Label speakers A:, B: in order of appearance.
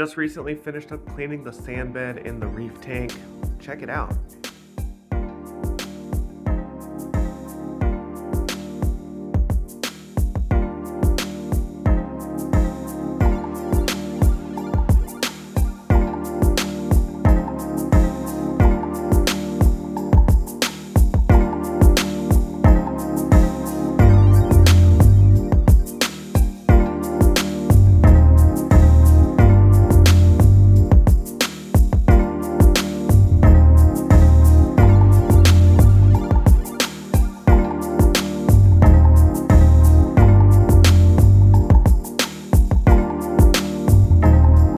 A: Just recently finished up cleaning the sand bed in the reef tank. Check it out.